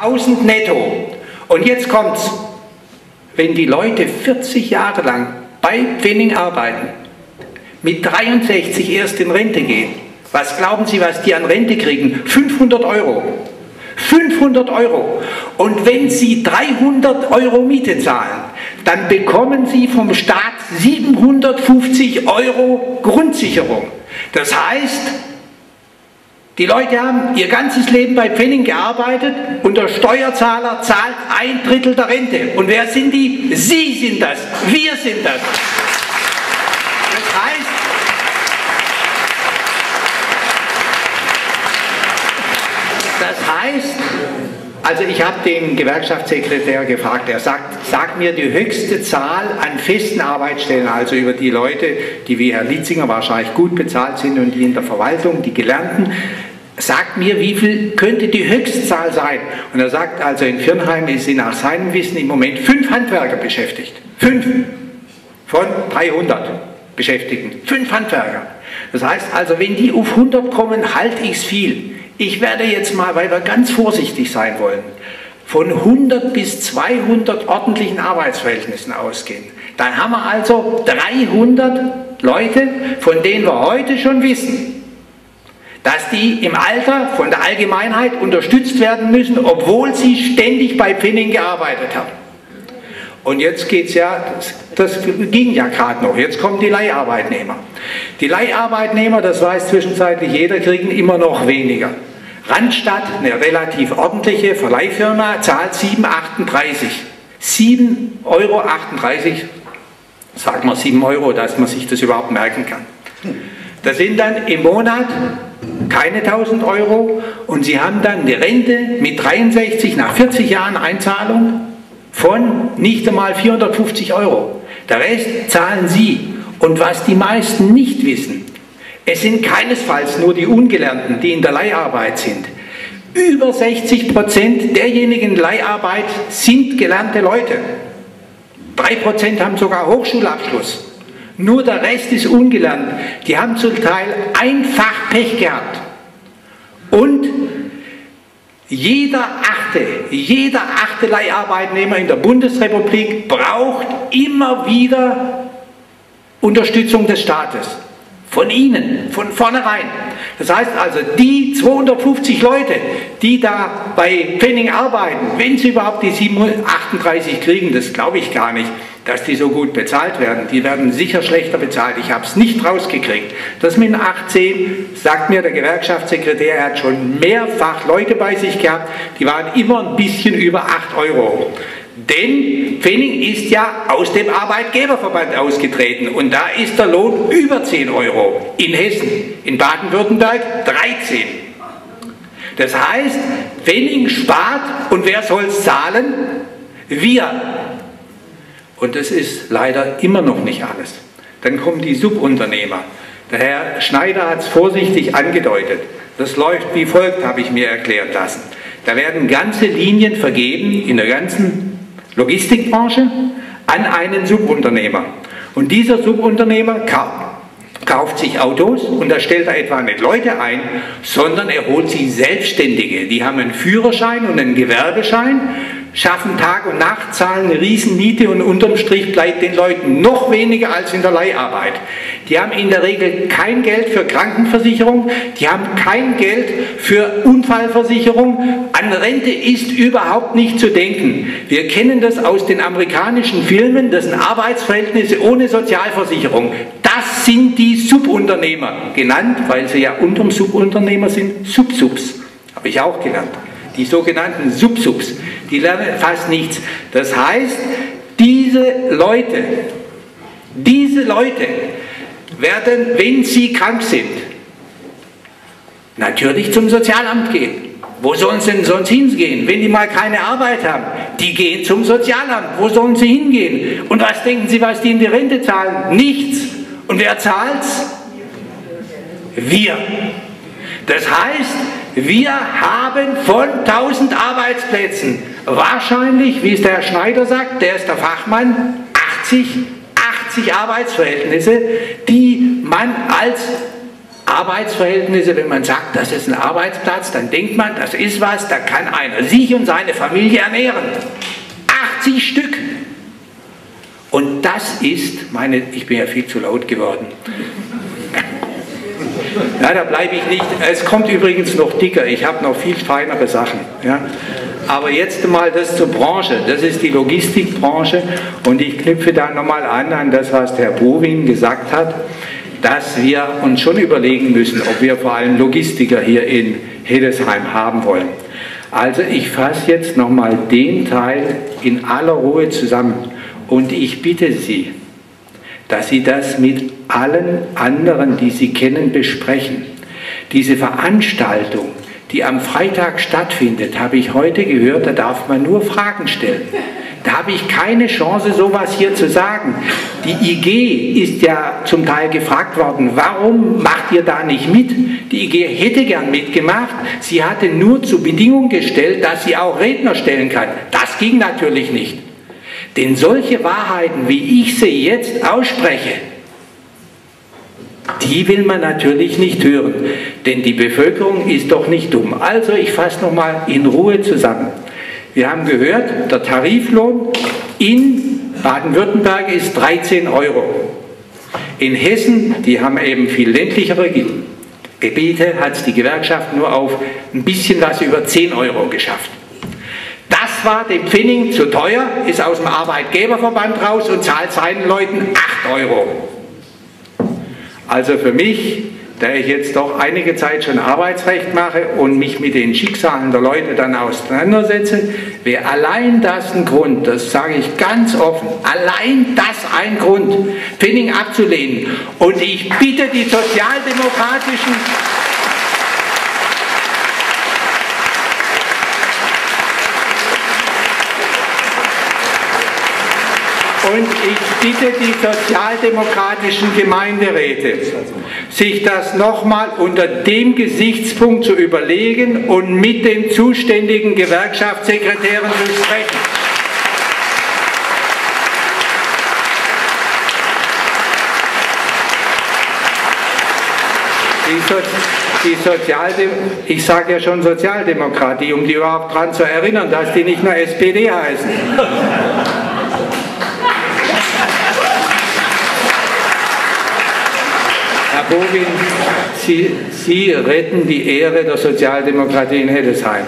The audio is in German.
1000 netto. Und jetzt kommt's. Wenn die Leute 40 Jahre lang bei Pfennig arbeiten, mit 63 erst in Rente gehen, was glauben Sie, was die an Rente kriegen? 500 Euro. 500 Euro. Und wenn Sie 300 Euro Miete zahlen, dann bekommen Sie vom Staat 750 Euro Grundsicherung. Das heißt, die Leute haben ihr ganzes Leben bei Pfennig gearbeitet und der Steuerzahler zahlt ein Drittel der Rente. Und wer sind die? Sie sind das. Wir sind das. Das heißt, das heißt, also ich habe den Gewerkschaftssekretär gefragt, er sagt, sag mir die höchste Zahl an festen Arbeitsstellen, also über die Leute, die wie Herr Litzinger wahrscheinlich gut bezahlt sind und die in der Verwaltung, die Gelernten, sagt mir, wie viel könnte die Höchstzahl sein? Und er sagt also, in Firnheim sind nach seinem Wissen im Moment fünf Handwerker beschäftigt. Fünf von 300 Beschäftigten. Fünf Handwerker. Das heißt also, wenn die auf 100 kommen, halte ich es viel. Ich werde jetzt mal, weil wir ganz vorsichtig sein wollen, von 100 bis 200 ordentlichen Arbeitsverhältnissen ausgehen. Dann haben wir also 300 Leute, von denen wir heute schon wissen, dass die im Alter von der Allgemeinheit unterstützt werden müssen, obwohl sie ständig bei Pfennig gearbeitet haben. Und jetzt geht es ja, das, das ging ja gerade noch, jetzt kommen die Leiharbeitnehmer. Die Leiharbeitnehmer, das weiß zwischenzeitlich jeder, kriegen immer noch weniger. Randstadt, eine relativ ordentliche Verleihfirma, zahlt 7,38. 7,38 Euro, sagen wir 7 Euro, dass man sich das überhaupt merken kann. Das sind dann im Monat keine 1000 Euro und Sie haben dann eine Rente mit 63 nach 40 Jahren Einzahlung von nicht einmal 450 Euro. Der Rest zahlen Sie. Und was die meisten nicht wissen, es sind keinesfalls nur die Ungelernten, die in der Leiharbeit sind. Über 60 Prozent derjenigen Leiharbeit sind gelernte Leute. Drei Prozent haben sogar Hochschulabschluss. Nur der Rest ist ungelernt. Die haben zum Teil einfach Pech gehabt. Und jeder achte, jeder achte Leiharbeitnehmer in der Bundesrepublik braucht immer wieder Unterstützung des Staates. Von Ihnen, von vornherein. Das heißt also, die 250 Leute, die da bei Pfennig arbeiten, wenn sie überhaupt die 38 kriegen, das glaube ich gar nicht, dass die so gut bezahlt werden. Die werden sicher schlechter bezahlt. Ich habe es nicht rausgekriegt. Das mit den 18, sagt mir der Gewerkschaftssekretär, er hat schon mehrfach Leute bei sich gehabt, die waren immer ein bisschen über 8 Euro. Denn Pfennig ist ja aus dem Arbeitgeberverband ausgetreten und da ist der Lohn über 10 Euro. In Hessen, in Baden-Württemberg 13. Das heißt, Pfennig spart und wer soll es zahlen? Wir. Und das ist leider immer noch nicht alles. Dann kommen die Subunternehmer. Der Herr Schneider hat es vorsichtig angedeutet. Das läuft wie folgt, habe ich mir erklären lassen. Da werden ganze Linien vergeben in der ganzen Logistikbranche an einen Subunternehmer. Und dieser Subunternehmer kauft sich Autos und da stellt er etwa nicht Leute ein, sondern er holt sich Selbstständige. Die haben einen Führerschein und einen Gewerbeschein schaffen Tag und Nacht, zahlen eine Riesenmiete und unterm Strich bleibt den Leuten noch weniger als in der Leiharbeit. Die haben in der Regel kein Geld für Krankenversicherung, die haben kein Geld für Unfallversicherung. An Rente ist überhaupt nicht zu denken. Wir kennen das aus den amerikanischen Filmen, das sind Arbeitsverhältnisse ohne Sozialversicherung. Das sind die Subunternehmer, genannt, weil sie ja unterm Subunternehmer sind, Subsubs. Habe ich auch gelernt die sogenannten Subsubs, die lernen fast nichts. Das heißt, diese Leute, diese Leute werden, wenn sie krank sind, natürlich zum Sozialamt gehen. Wo sollen sie denn sonst hingehen, wenn die mal keine Arbeit haben? Die gehen zum Sozialamt. Wo sollen sie hingehen? Und was denken Sie, was die in die Rente zahlen? Nichts. Und wer zahlt's? Wir. Das heißt, wir haben von 1000 Arbeitsplätzen wahrscheinlich, wie es der Herr Schneider sagt, der ist der Fachmann, 80, 80 Arbeitsverhältnisse, die man als Arbeitsverhältnisse, wenn man sagt, das ist ein Arbeitsplatz, dann denkt man, das ist was, da kann einer sich und seine Familie ernähren. 80 Stück. Und das ist meine, ich bin ja viel zu laut geworden. Ja, da bleibe ich nicht. Es kommt übrigens noch dicker. Ich habe noch viel feinere Sachen. Ja. Aber jetzt mal das zur Branche. Das ist die Logistikbranche. Und ich knüpfe da nochmal an an das, was Herr Bowin gesagt hat, dass wir uns schon überlegen müssen, ob wir vor allem Logistiker hier in Hildesheim haben wollen. Also ich fasse jetzt nochmal den Teil in aller Ruhe zusammen. Und ich bitte Sie, dass Sie das mit allen anderen, die Sie kennen, besprechen. Diese Veranstaltung, die am Freitag stattfindet, habe ich heute gehört, da darf man nur Fragen stellen. Da habe ich keine Chance, sowas hier zu sagen. Die IG ist ja zum Teil gefragt worden, warum macht ihr da nicht mit? Die IG hätte gern mitgemacht. Sie hatte nur zur Bedingung gestellt, dass sie auch Redner stellen kann. Das ging natürlich nicht. Denn solche Wahrheiten, wie ich sie jetzt ausspreche, die will man natürlich nicht hören, denn die Bevölkerung ist doch nicht dumm. Also ich fasse nochmal in Ruhe zusammen. Wir haben gehört, der Tariflohn in Baden-Württemberg ist 13 Euro. In Hessen, die haben eben viel ländlichere Gebiete, hat es die Gewerkschaft nur auf ein bisschen was über 10 Euro geschafft. Das war dem Pfennig zu teuer, ist aus dem Arbeitgeberverband raus und zahlt seinen Leuten 8 Euro. Also für mich, da ich jetzt doch einige Zeit schon Arbeitsrecht mache und mich mit den Schicksalen der Leute dann auseinandersetze, wäre allein das ein Grund, das sage ich ganz offen, allein das ein Grund, Pfennig abzulehnen. Und ich bitte die sozialdemokratischen Und ich bitte die sozialdemokratischen Gemeinderäte, sich das nochmal unter dem Gesichtspunkt zu überlegen und mit den zuständigen Gewerkschaftssekretären zu sprechen. Die, so die Sozialdem ich sage ja schon Sozialdemokratie, um die überhaupt daran zu erinnern, dass die nicht nur SPD heißen. Bogin, Sie, Sie retten die Ehre der Sozialdemokratie in Hildesheim.